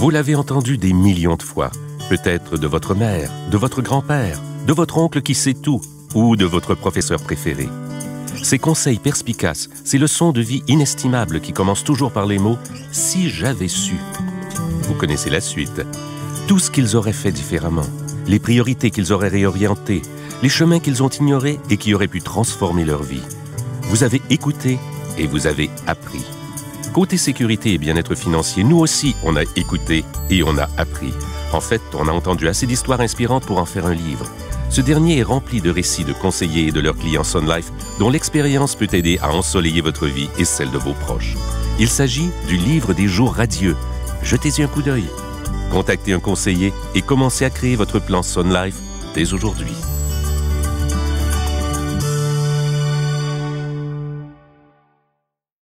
Vous l'avez entendu des millions de fois, peut-être de votre mère, de votre grand-père, de votre oncle qui sait tout, ou de votre professeur préféré. Ces conseils perspicaces, ces leçons de vie inestimables qui commencent toujours par les mots ⁇ Si j'avais su ⁇ Vous connaissez la suite. Tout ce qu'ils auraient fait différemment, les priorités qu'ils auraient réorientées, les chemins qu'ils ont ignorés et qui auraient pu transformer leur vie. Vous avez écouté et vous avez appris. Côté sécurité et bien-être financier, nous aussi, on a écouté et on a appris. En fait, on a entendu assez d'histoires inspirantes pour en faire un livre. Ce dernier est rempli de récits de conseillers et de leurs clients Sun Life dont l'expérience peut aider à ensoleiller votre vie et celle de vos proches. Il s'agit du livre des jours radieux. Jetez-y un coup d'œil. Contactez un conseiller et commencez à créer votre plan Sun Life dès aujourd'hui.